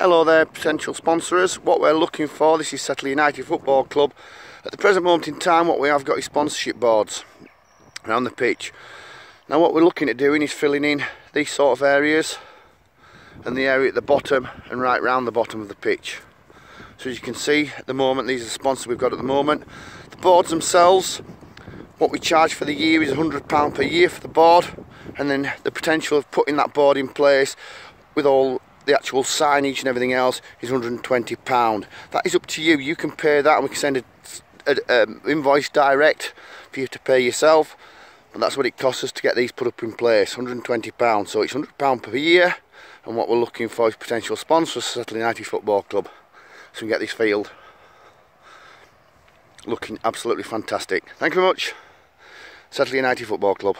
Hello there potential sponsors. What we're looking for, this is Settle United Football Club. At the present moment in time what we have got is sponsorship boards around the pitch. Now what we're looking at doing is filling in these sort of areas and the area at the bottom and right round the bottom of the pitch. So as you can see at the moment these are the sponsors we've got at the moment. The boards themselves, what we charge for the year is £100 per year for the board and then the potential of putting that board in place with all the actual signage and everything else is 120 pound. That is up to you. You can pay that and we can send an um, invoice direct for you to pay yourself. But that's what it costs us to get these put up in place 120 pound. So it's 100 pound per year. And what we're looking for is potential sponsors Settle United Football Club. So we can get this field looking absolutely fantastic. Thank you very much. Settle United Football Club